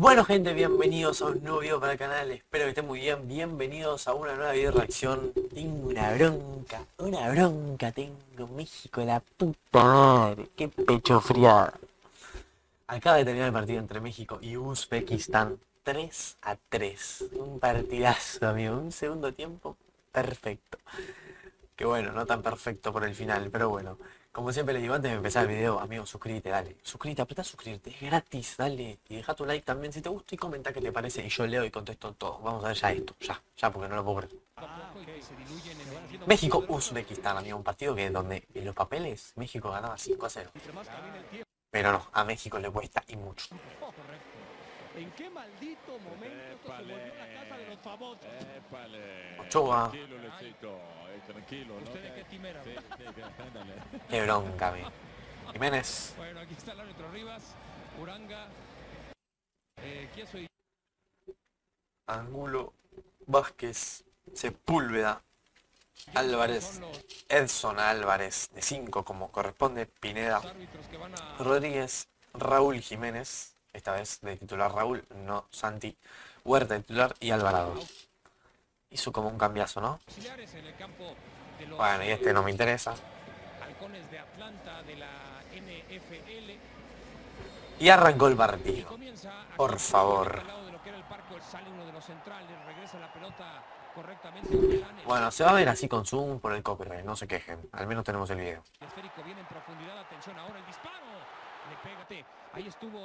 Bueno gente, bienvenidos a un nuevo video para el canal, espero que estén muy bien, bienvenidos a una nueva video reacción. Tengo una bronca, una bronca tengo, México, la puta madre, qué pecho fría. Acaba de terminar el partido entre México y Uzbekistán. 3 a 3, un partidazo amigo, un segundo tiempo perfecto Que bueno, no tan perfecto por el final, pero bueno como siempre les digo antes de empezar el video, amigo, suscríbete, dale. Suscríbete, apretá suscribirte, es gratis, dale. Y deja tu like también si te gusta y comenta qué te parece. Y yo leo y contesto todo. Vamos a ver ya esto, ya, ya, porque no lo puedo creer. México, Uzbekistán, amigo, un partido que donde en los papeles México ganaba 5 a 0. Pero no, a México le cuesta y mucho. ¿En qué maldito momento se volvió la casa de los famosos? Ochoa. tranquilo, ¿no? ¿Usted de qué team era? Sí, sí, ándale. Qué bronca, amigo. Jiménez. Bueno, aquí está el árbitro Rivas, Uranga, eh, y Angulo, Vázquez, Sepúlveda, Álvarez, Edson Álvarez de 5 como corresponde, Pineda. Rodríguez, Raúl Jiménez, esta vez de titular Raúl, no Santi, Huerta de titular y Alvarado. Hizo como un cambiazo, ¿no? Bueno, y este no me interesa. Y arrancó el partido. Por favor. Bueno, se va a ver así con zoom por el copyright, no se quejen. Al menos tenemos el video.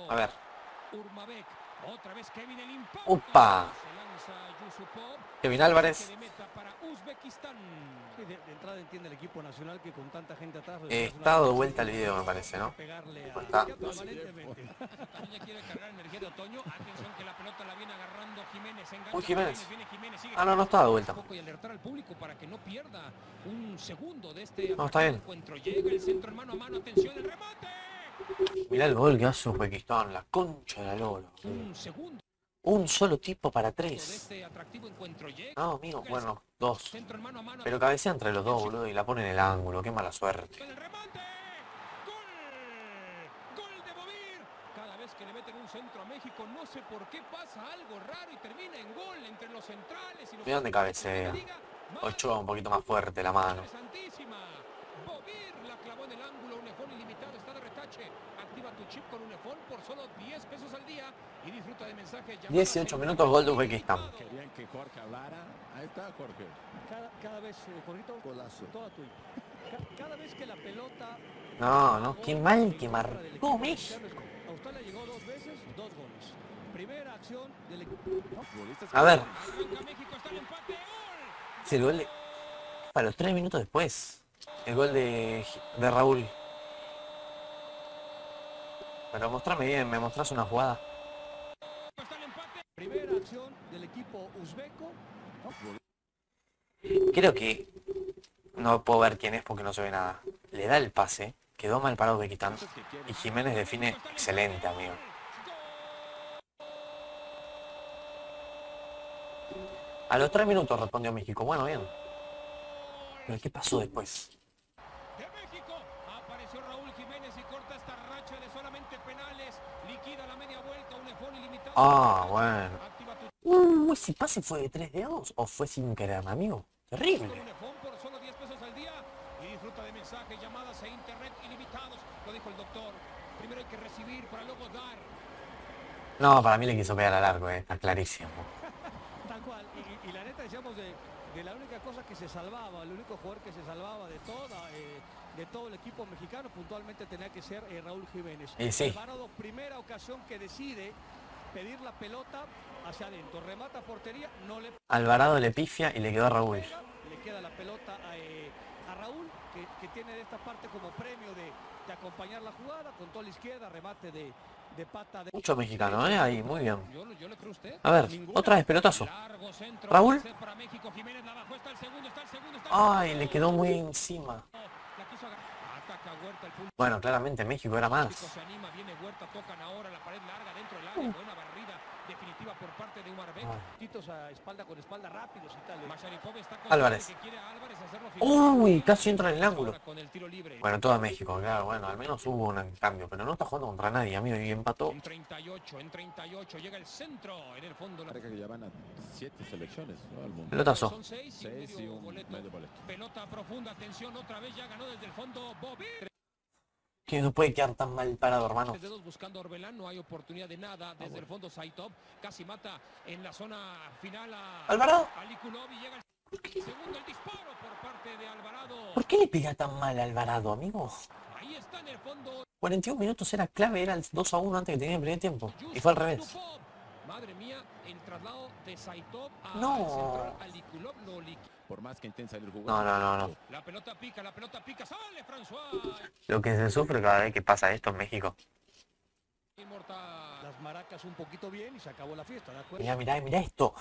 A ver. Urmabek. Otra vez Kevin el impacto. ¡Upa! Kevin Que Álvarez, de Uzbekistán. Sí, de, de entrada entiende el equipo nacional que con tanta gente atrás... es una está dado cosa vuelta el de video me parece, ¿no? Está. de Jiménez. Uy, Ah, no, no está dado vuelta. al de este No, está bien. Mirá el gol que hace Uzbekistán, la concha de la lora. Un segundo Un solo tipo para tres. este No, amigo, bueno, dos. Pero cabecea entre los dos, boludo, y la pone en el ángulo, qué mala suerte. Que le meten un centro a México, no sé por qué pasa algo raro y termina en gol entre los centrales y los Mirá dónde cabecea. Ochoa un poquito más fuerte la mano. Interesantísima. Bovir la clavó en el ángulo, un efón ilimitado, está de retache. Activa tu chip con un efón por solo 10 pesos al día y disfruta de mensajes. llamadas 18 e minutos, gol de Uzbekistán. Querían que Jorge hablara. Ahí está Jorge. Cada, cada vez, eh, Jorgito, Golazo. toda tuya. Ca- cada vez que la pelota... No, no, qué mal que marcó Messi. Australia llegó dos veces, dos goles. Primera acción del equipo. Futbolistas A ver, Arranca México, está el empate, gol. es el gol de... Para los 3 minutos después. El gol de, de Raúl. Pero mostrame bien, me mostrás una jugada. Primera acción del equipo uzbeco. Creo que... No puedo ver quién es porque no se ve nada. Le da el pase, quedó mal parado Uzbekistán. Y Jiménez define excelente, amigo. A los 3 minutos respondió México. Bueno, bien. Pero ¿qué pasó después? de México. Apareció Raúl Jiménez y corta esta racha de solamente penales. Liquida la media vuelta, un efón ilimitado. Ah, bueno. Uh, ese pase fue de 3 dedos o fue sin querer, amigo. Terrible. un efón por solo 10 pesos al día y disfruta de mensajes, llamadas internet ilimitados. Lo dijo el doctor. Primero hay que recibir para luego dar. No, para mí le quiso pegar al largo, eh. está clarísimo. Tal cual. Y, y- y la neta decíamos de, de la única cosa que se salvaba, el único jugador que se salvaba de toda, eh, de todo el equipo mexicano, puntualmente tenía que ser eh, Raúl Jiménez. Y sí. Alvarado, primera ocasión que decide pedir la pelota hacia adentro. Remata portería, no le Alvarado le pifia y le quedó a Raúl. le queda la pelota a, eh, a Raúl, que, que tiene de esta parte como premio de, de acompañar la jugada, con toda la izquierda, remate de, de pata de... Mucho mexicano, eh. Ahí, muy bien. A ver, otra vez pelotazo. Raúl. Ay, le quedó muy encima. Bueno, claramente México era más. Parte de Umar Bek. Ay. Titos a espalda con espalda rápidos y tal. Masharipov está Álvarez. que quiere a Álvarez hacerlo Uy, casi entra en el ángulo. Con el tiro libre. Bueno, todo México, claro, bueno, al menos hubo un cambio, pero no está jugando contra nadie, amigo, y empató. En 38, en 38 llega el centro, en el fondo. La... Parece que ya van a siete selecciones ¿no? al mundo. Pelotazo. Son y un boleto. medio boleto. Pelota profunda, atención, otra vez ya ganó desde el fondo Bobby. Que no puede quedar tan mal parado, hermano. Buscando a Orbelán, no hay oportunidad de nada. Ah, Desde el fondo Saitov casi mata en la zona final a ¿Alvarado? Llega el segundo el disparo por parte de Alvarado. ¿Por qué le pega tan mal a Alvarado, amigo? Ahí está en el fondo 41 minutos era clave, era el 2 a 1 antes que tenía el primer tiempo. Y fue al revés. Madre mía, el traslado de Saitov a No. central Ali Kulov lo liquida. Por más que intenta salir No, jugando. no, no, no. La pelota pica, la pelota pica, sale François. Lo que se sufre cada vez que pasa esto en México. Inmortal. Las maracas un poquito bien y se acabó la fiesta, ¿de acuerdo? Mirá, mirá, mirá esto.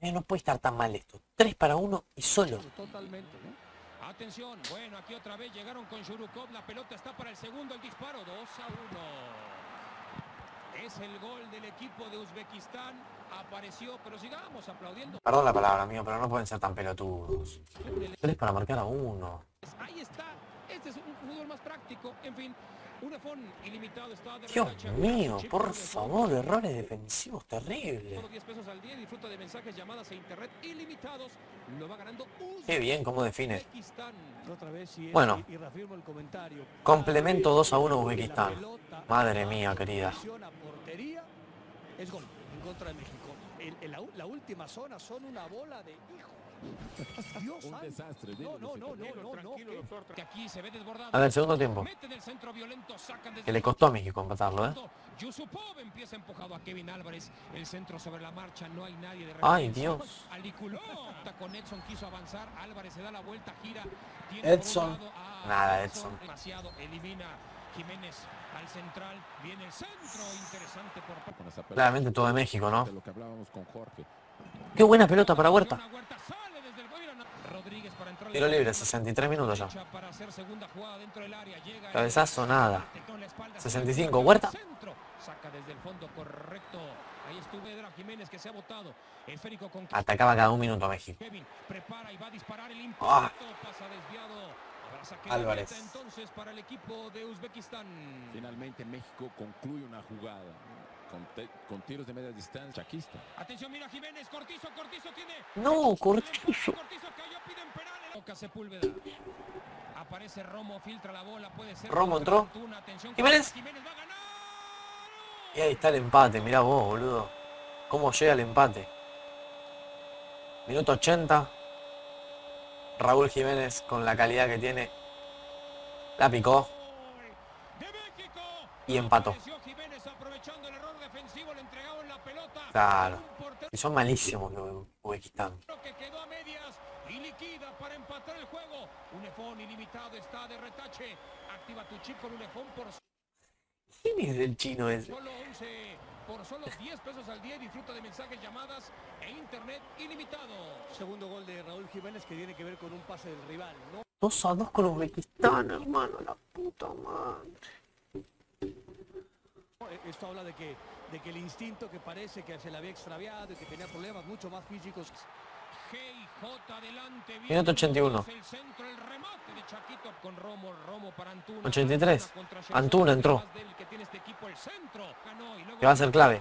No puede estar tan mal esto. 3 para 1 y solo. Totalmente, ¿no? Atención, bueno, aquí otra vez llegaron con Shurukov, la pelota está para el segundo, el disparo, 2 a 1. Es el gol del equipo de Uzbekistán, apareció, pero sigamos aplaudiendo. Perdón la palabra, amigo, pero no pueden ser tan pelotudos. 3 para marcar a uno. Ahí está, este es un fútbol más práctico, en fin, un afón ilimitado está de Dios mío, por favor, errores defensivos terribles. Solo 10 pesos al día, disfruta de mensajes, llamadas e Qué bien, cómo define. Bueno. Complemento 2 a 1 La Uzbekistán. Madre mía, querida. Es gol en contra de México. El- el- la, la última zona son una bola de hijo. Dios Un desastre. No, no, no, no, no, no. ¿qué? Que aquí se ve desbordado. A ver, segundo tiempo. Violento, Que le costó a México empatarlo, ¿eh? Yusupov empieza empujado a Kevin Álvarez. El centro sobre la marcha, no hay nadie de Ay. Dios. Aliculó. Con Edson quiso avanzar. Álvarez se da la vuelta, gira. Tiene por un Edson. Nada, Edson. Demasiado. Elimina Jiménez al central. Viene el centro. Interesante por. Claramente todo de México, ¿no? De lo que hablábamos con Jorge. Qué buena pelota para Huerta. Tiro libre, 63 minutos ya. Cabezazo, nada. con la espalda. 65, Huerta. Centro. Saca desde el fondo correcto. Ahí estuvo Edra Jiménez que se ha botado. Esférico con Atacaba cada un minuto a México. Ah. Álvarez. entonces para el equipo de Uzbekistán. Finalmente México concluye una jugada con, con tiros de media distancia. Chaquista. Atención, mira Jiménez. Cortizo, Cortizo tiene. No, Cortizo. Cortizo cayó, piden penal. Toca Sepúlveda. Aparece Romo, filtra la bola, puede ser. Romo entró. Atención, Jiménez. Jiménez va a ganar. Y ahí está el empate, mirá vos, boludo. ¿Cómo llega el empate? Minuto 80. Raúl Jiménez con la calidad que tiene. La picó y empató. Claro. Y son malísimos los Uzbekistán. ¿Quién es el chino ese? solo 11, por solo 10 pesos al día y disfruta de mensajes, llamadas e internet ilimitado. Segundo gol de Raúl Jiménez que tiene que ver con un pase del rival, ¿no? 2 a 2 con Uzbekistán, hermano. La puta madre. Eh, Esto habla de que, de que el instinto que parece que se le había extraviado y que tenía problemas mucho más físicos. Minuto 81. El centro, el remate de Chaquito con Romo, Romo para Antuna. 83. Contra Antuna entró. Que va a ser clave.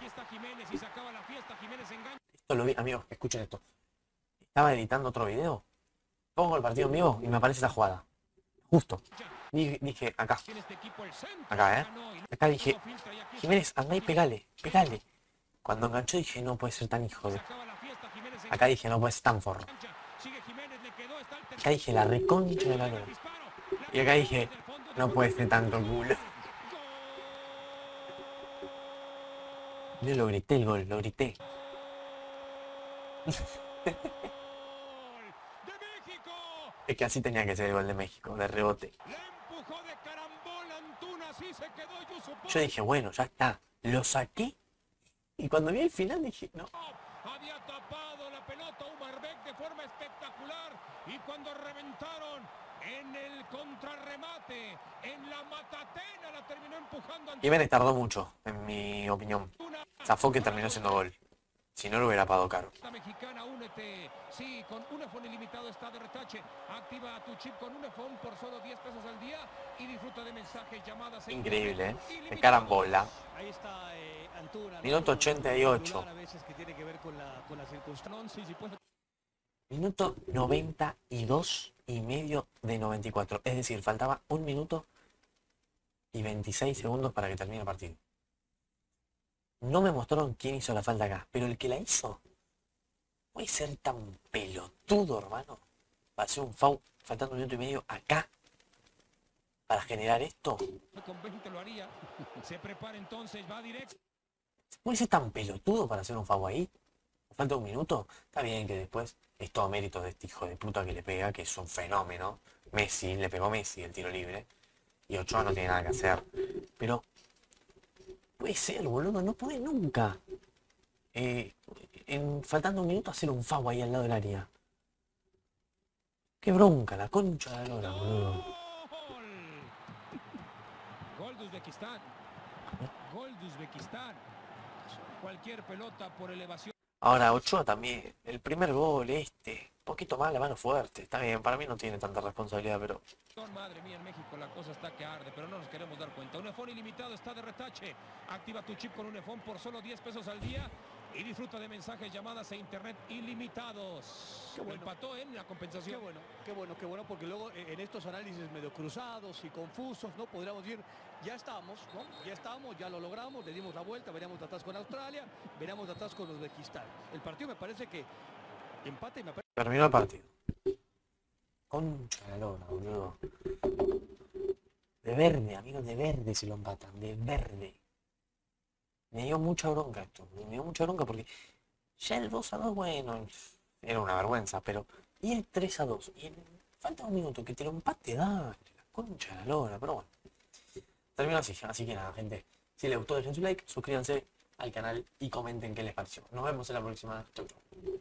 Esto lo vi, amigos, escuchen esto. Estaba editando otro video. Pongo el partido en vivo y me aparece esta jugada. Justo. Dije, dije, acá. Este. Acá, ¿eh? Acá dije, Jiménez, anda y pegale, pegale. Cuando enganchó dije, no puede ser tan hijo de... Acá dije, no puede ser tan forro. Acá dije, la reconcha de la disparo. Y acá dije, no puede ser tanto culo. Yo lo grité el gol, lo grité. Es que así tenía que ser el gol de México, de rebote. Yo dije, bueno, ya está. Lo saqué. Y cuando vi el final dije, no. Había tapado la pelota Umarbek de forma espectacular y cuando reventaron en el contrarremate, en la matatena la terminó empujando Jiménez tardó mucho, en mi opinión. Zafó que terminó siendo gol. Si no lo hubiera pagado caro. La mexicana, únete. Sí, con un iPhone ilimitado está de retache. Activa tu chip con un iPhone por solo 10 pesos al día y disfruta de mensajes, llamadas e Increíble, ¿eh? De carambola. Ahí está eh. Minuto Un 88. celular A veces que tiene que ver con la, con la circunstancia. Sí, sí, pues, Minuto 92 y medio de 94. Es decir, faltaba un minuto y 26 segundos para que termine el partido. No me mostraron quién hizo la falta acá, pero el que la hizo puede ser tan pelotudo, hermano. Para hacer un foul faltando un minuto y medio acá. Para generar esto. con 20 lo haría. Se prepara entonces, va directo. ¿Puede ser tan pelotudo para hacer un foul ahí? Falta un minuto. Está bien que después es todo mérito de este hijo de puta que le pega, que es un fenómeno. Messi, le pegó Messi el tiro libre. Y Ochoa no tiene nada que hacer. Pero puede ser, boludo, no puede nunca. Eh, en, faltando un minuto hacer un foul ahí al lado del área. Qué bronca, la concha de la lora, boludo. Gol. De Uzbekistán. Gol de Uzbekistán. Cualquier pelota por elevación. Ahora, Ochoa también, el primer gol este, poquito más la mano fuerte, está bien, para mí no tiene tanta responsabilidad, pero Madre mía, en México la cosa está que arde, pero no nos queremos dar cuenta. Un iPhone ilimitado está de retache. Activa tu chip con un iPhone por solo 10 pesos al día y disfruta de mensajes, llamadas e internet ilimitados. Qué bueno. Empató en la Qué compensación. bueno, qué bueno, qué bueno, porque luego eh, en estos análisis medio cruzados y confusos, ¿no? Podríamos decir, ya estamos, ¿no? Ya estamos, ya lo logramos, le dimos la vuelta, veníamos de atrás con Australia, veníamos de atrás con Uzbekistán. El partido me parece que empate y me parece terminó el partido. Concha la lora, boludo. De verde, amigos, de verde se lo empatan, de verde. Me dio mucha bronca esto, me dio mucha bronca porque ya el 2 a 2, bueno, era una vergüenza, pero y el 3 a 2, y en, falta un minuto que te lo empate, dale, la concha la lora, pero bueno. Terminó así, así que nada, gente. Si les gustó, dejen su like, suscríbanse al canal y comenten qué les pareció. Nos vemos en la próxima. Chau, chau.